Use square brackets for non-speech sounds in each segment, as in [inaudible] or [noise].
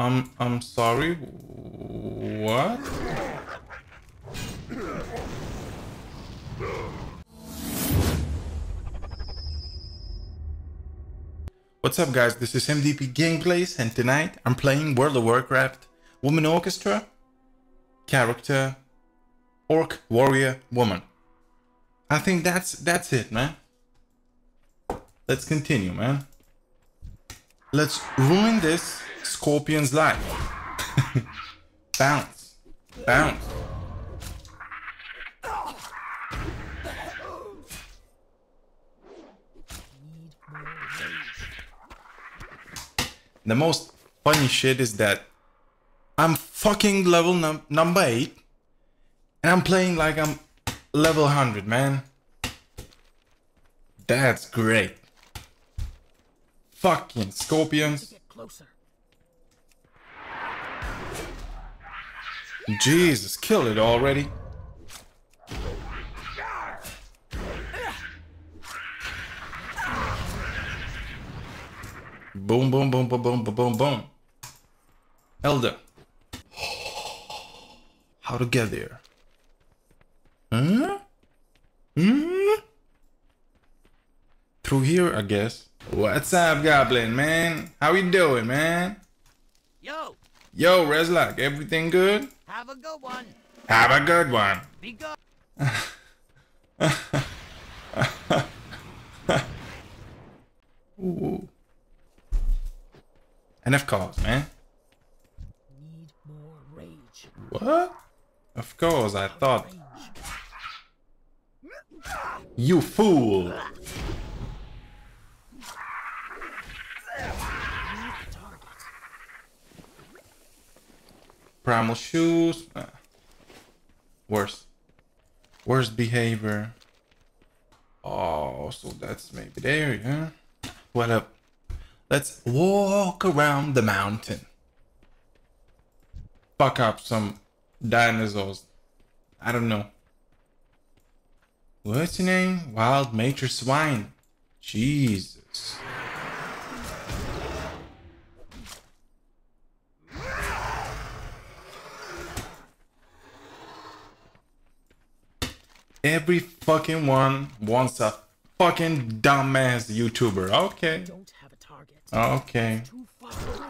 I'm I'm sorry. What? What's up guys, this is MDP Gameplays and tonight I'm playing World of Warcraft Woman Orchestra character Orc Warrior Woman. I think that's that's it man. Let's continue man. Let's ruin this Scorpion's life. [laughs] Bounce. Bounce. The most funny shit is that I'm fucking level num number 8 and I'm playing like I'm level 100, man. That's great. Fucking scorpions. Jesus, kill it already. Boom, boom, boom, boom, boom, boom, boom, boom. Elder. How to get there? Huh? Hmm? Through here, I guess. What's up, Goblin, man? How you doing, man? Yo, Yo, Reslock, everything good? Have a good one. Have a good one. Be good. Ooh. And of course, man. Need more rage. What? Of course, I thought. You fool! Primal shoes. Uh, worse. Worst behavior. Oh, so that's maybe there, yeah? What up? Let's walk around the mountain. Fuck up some dinosaurs. I don't know. What's your name? Wild Major Swine. Jesus. Every fucking one wants a fucking dumbass YouTuber. Okay. Don't have a target. Okay. Too far away.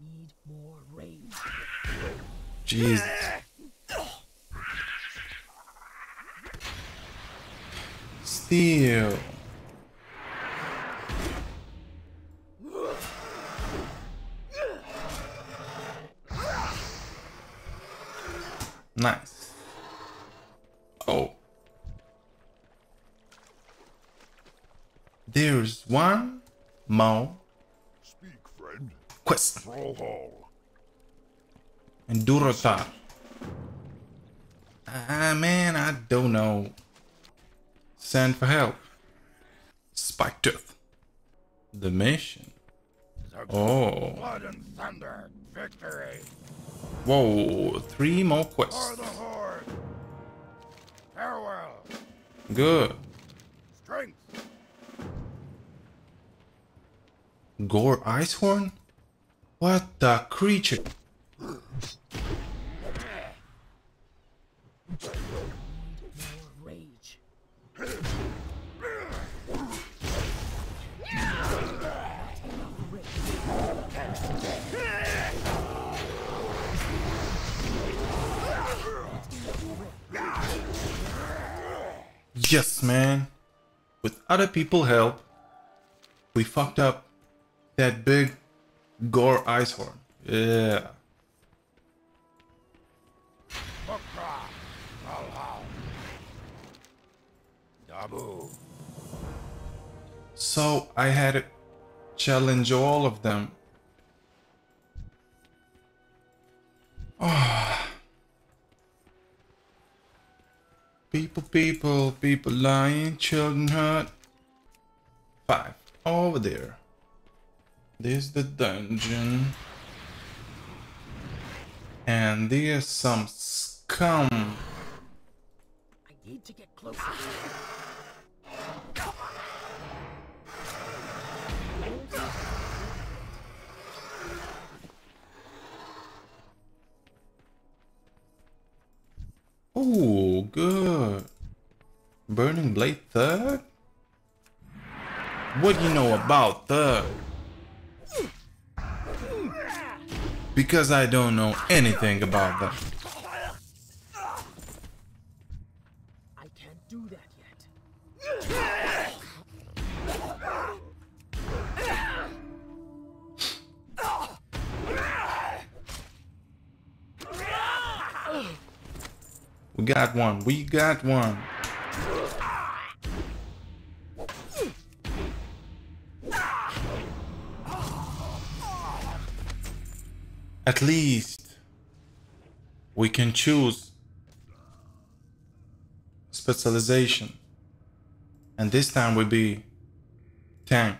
Need more rage. Jesus. Steel. Nice. Oh. There's one more Speak, friend. quest. Thrall Hall. And Durotar. Ah, man, I don't know. Send for help. Spike Tooth. The mission. Oh. Blood and thunder. Victory. Whoa, three more For quests. the Horde. Farewell. Good. Strength. Gore Icehorn? What the creature? Yes, man. With other people help, we fucked up that big Gore. Yeah. Mukra. Valhall. Dabu. So I had to challenge all of them. Ah. [sighs] People, people, people lying, children hurt. Five. Over there. There's the dungeon. And there's some scum. I need to get closer. Blade Thug? What do you know about Thug? Because I don't know anything about that. I can't do that yet. We got one. We got one. At least we can choose specialization. And this time will be tank.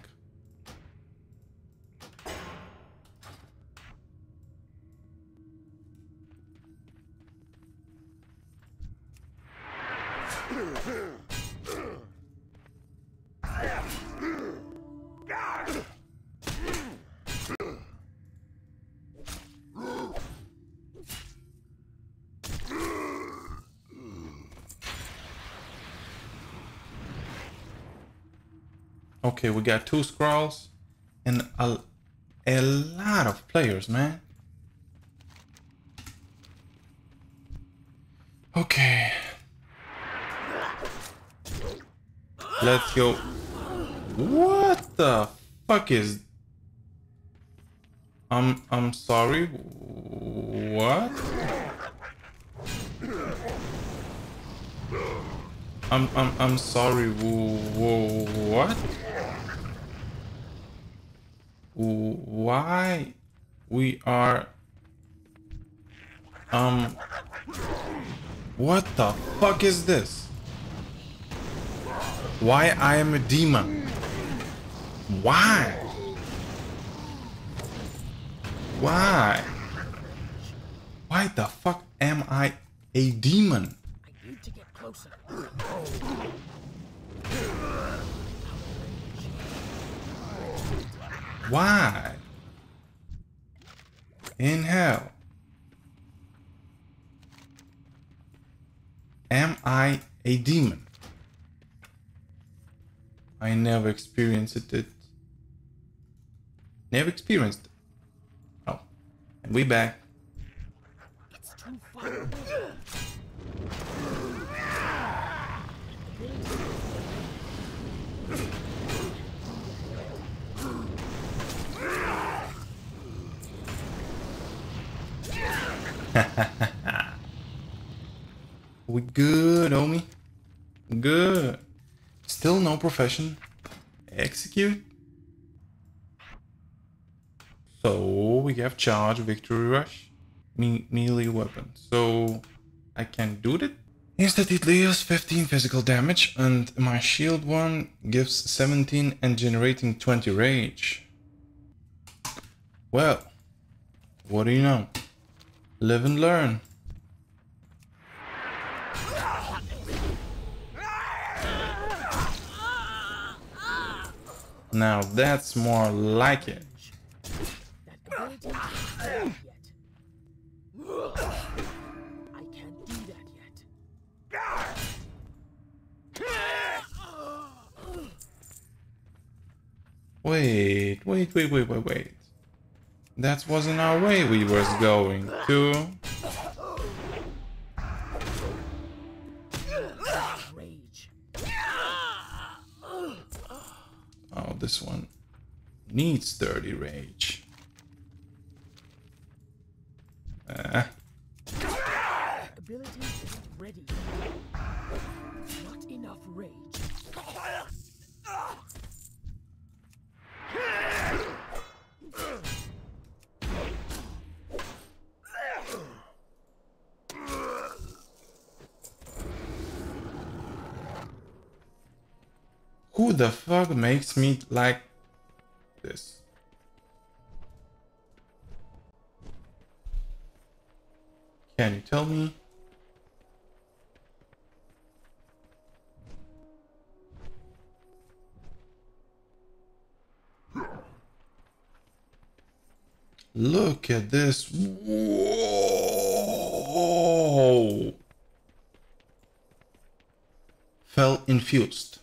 Okay, we got two scrolls and a, a lot of players, man. Okay. Let's go. What the fuck is... I'm, I'm sorry. What? I'm, I'm, I'm sorry. wh- wh- What? Why we are um what the fuck is this? Why i am a demon? Why? Why? Why the fuck am i a demon Why? In hell? Am I a demon? I never experienced it. Never experienced it. Oh. And we back. It's too far away. [laughs] We good, homie. Good. Still no profession. Execute. So we have charge, victory rush, me melee weapon. So I can do that. Instead it deals 15 physical damage and my shield one gives 17 and generating 20 rage. Well, what do you know? Live and learn. Now that's more like it. Wait, wait, wait, wait, wait, wait. That wasn't our way we was going to. Oh, this one needs 30 rage. Ah, the fuck makes me like this? Can you tell me? Look at this. Whoa. Fel infused.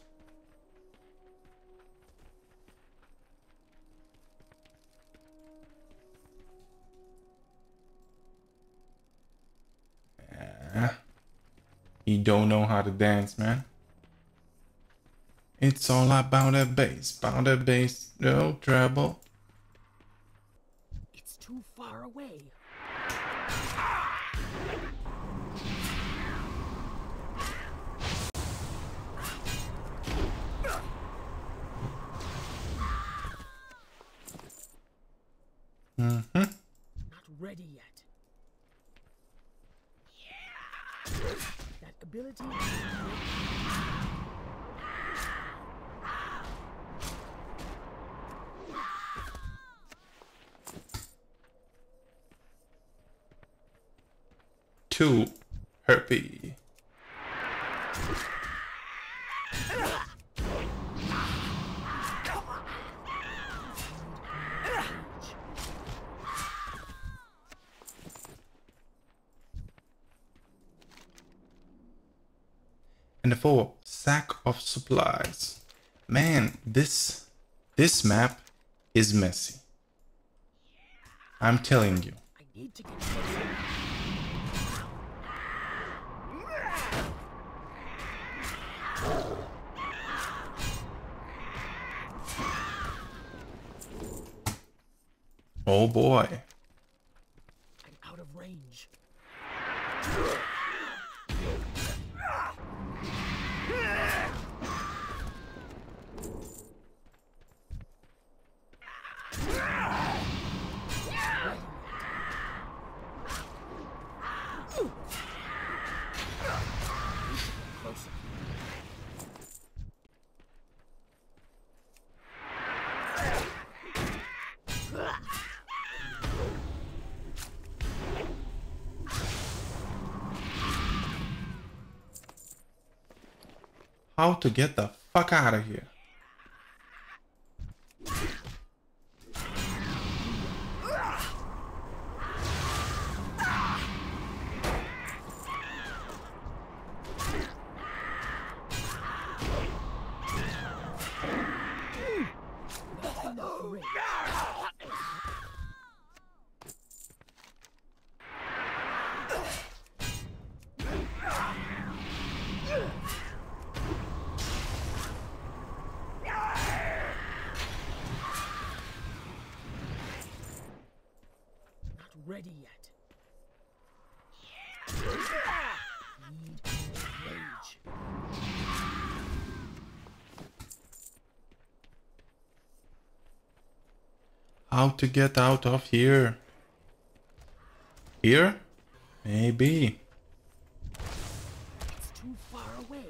Don't know how to dance, man. It's all about the bass, about the bass, no trouble. It's too far away. Mm-hmm. Not ready yet. That ability. Two harpy. And four sack of supplies. Man, this this map is messy. I'm telling you. Oh boy. How to get the fuck out of here? Enough range. Not ready yet. Need more rage. How to get out of here? Here? Maybe. It's too far away.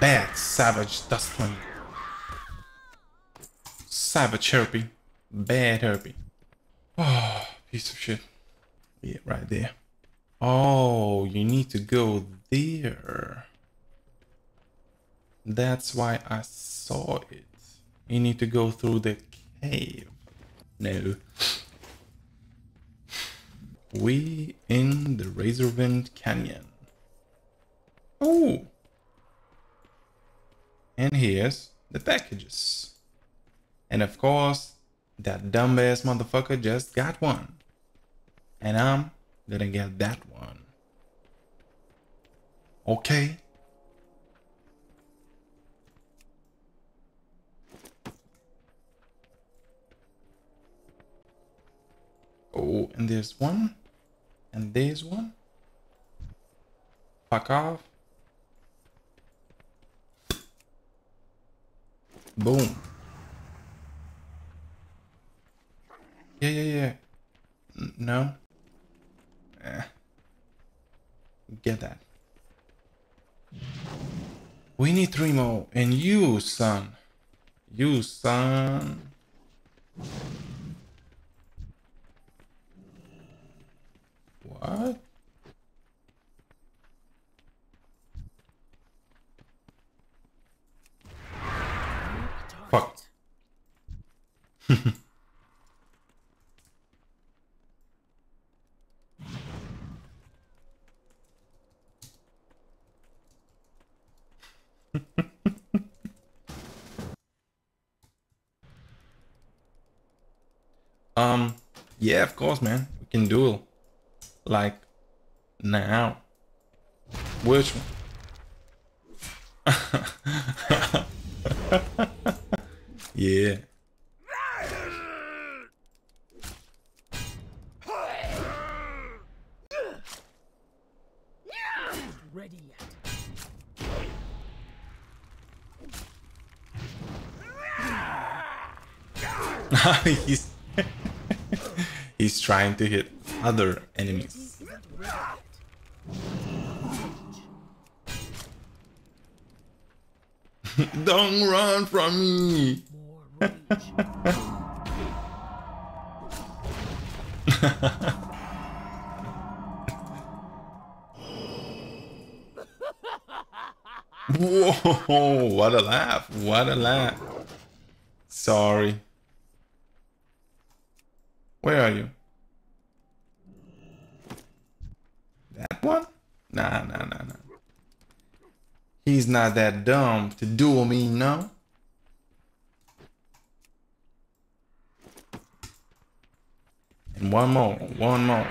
Bad savage dustman. Savage harpy. Bad harpy. Oh, piece of shit. Yeah, right there. Oh, you need to go there. That's why I saw it. You need to go through the cave. No. We in the Razorwind Canyon. Oh. And here's the packages. And of course, that dumbass motherfucker just got one. And I'm gonna get that one. Okay. Oh, and there's one. And there's one. Fuck off. Boom. Yeah, yeah, yeah. N- no. Eh. Get that. We need three more. And you, son. You, son. Fuck. [laughs] um, yeah, of course, man. We can duel. Like, now. Which one? [laughs] yeah. Ready yet? [laughs] he's [laughs] he's trying to hit other enemies. Isn't ready yet. Don't run from me. Whoa! What a laugh! What a laugh! Sorry. Where are you? That one? Nah, nah, nah, nah. He's not that dumb to duel me, no? One more, one more.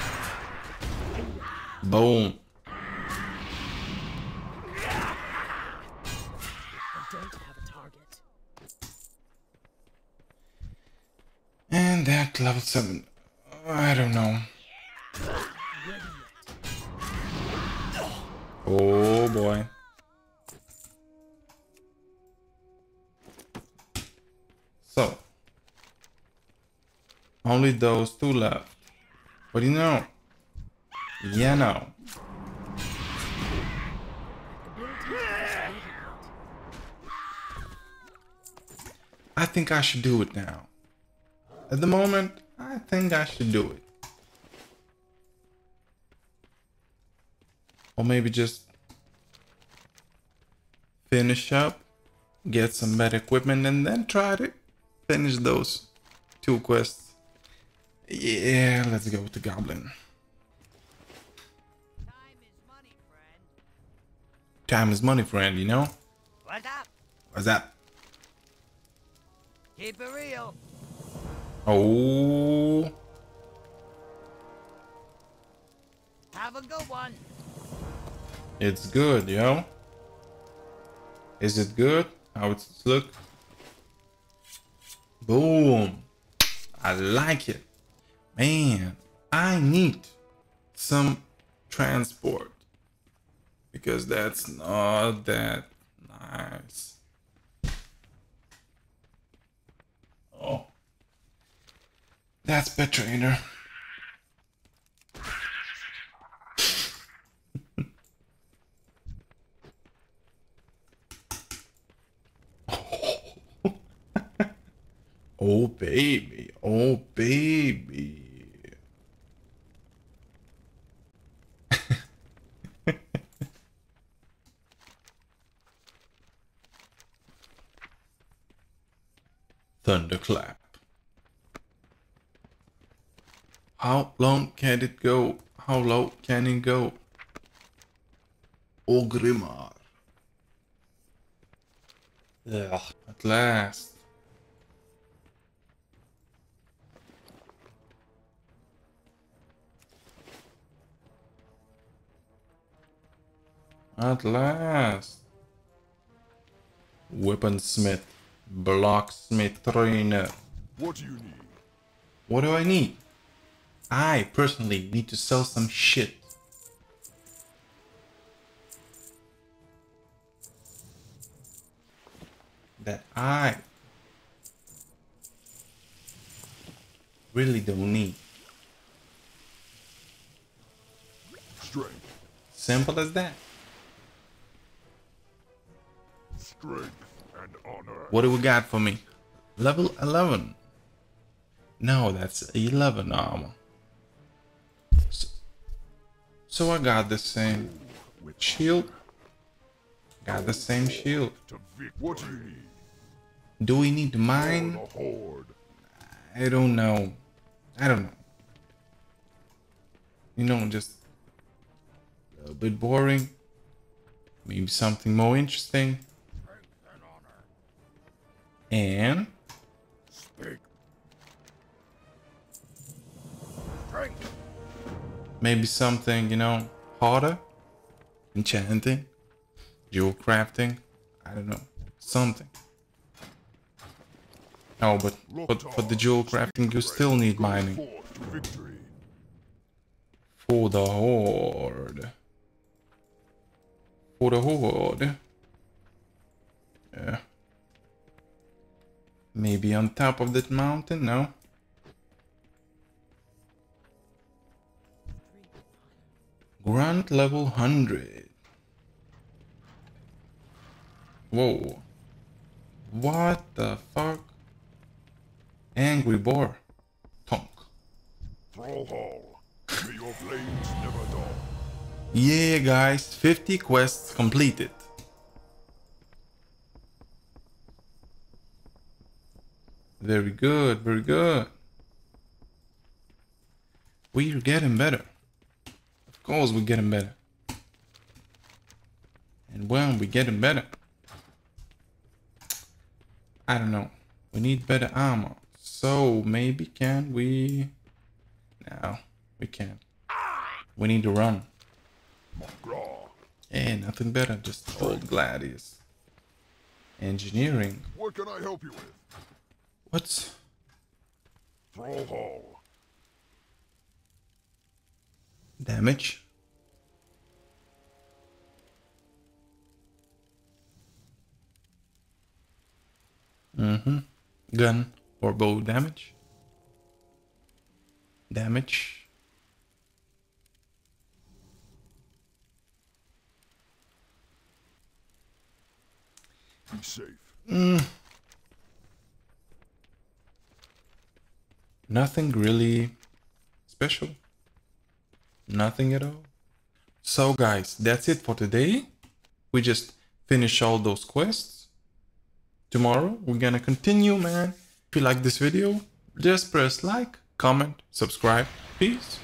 Boom. And that level 7. I don't know. Oh boy. So. Only those two left. What do you know? Yeah, no. I think I should do it now. At the moment, I think I should do it. Or maybe just finish up, get some better equipment, and then try to finish those two quests. Yeah, let's go with the Goblin. Time is money, friend. Time is money, friend, you know? What's up? What's that? Keep it real. Oh, Have a good one. it's good, yo. Is it good? How it's look? Boom. I like it. Man, I need some transport. Because that's not that nice. Oh. That's better, trainer. [laughs] Oh baby, oh baby. Thunderclap. How long can it go? How low can it go? Oh, Orgrimmar. Ugh, at last. At last. Weaponsmith. Blacksmith trainer. What do you need? What do I need? I personally need to sell some shit. That I really don't need. Strength. Simple as that. Strength. What do we got for me? Level 11. No, that's 11 armor. So, so I got the same shield. Got the same shield. to Vic. What do you need? Do we need mine? I don't know. I don't know. You know, just a little bit boring. Maybe something more interesting. And Speak. Maybe something, you know, harder? Enchanting? Jewel crafting? I don't know. Something. Oh, but, but for the jewel crafting you still need mining. For the horde. For the horde. Yeah. Maybe on top of that mountain? No. Grunt level 100. Whoa. What the fuck? Angry boar. Tonk. Hall. May your blades never dull. Yeah, guys, 50 quests completed. Very good, very good. We're getting better. Of course, we're getting better. And when we're getting better, I don't know. We need better armor. So maybe can we? No, we can't. We need to run. Eh, nothing better, just old gladius. Engineering. What can I help you with? What's Thrall Hall. damage? Mm-hmm. Gun or bow damage. Damage. Be safe. Nothing really special. Nothing at all. So guys, that's it for today. We just finish all those quests. Tomorrow we're gonna continue, man. If you like this video, just press like, comment, subscribe. Peace.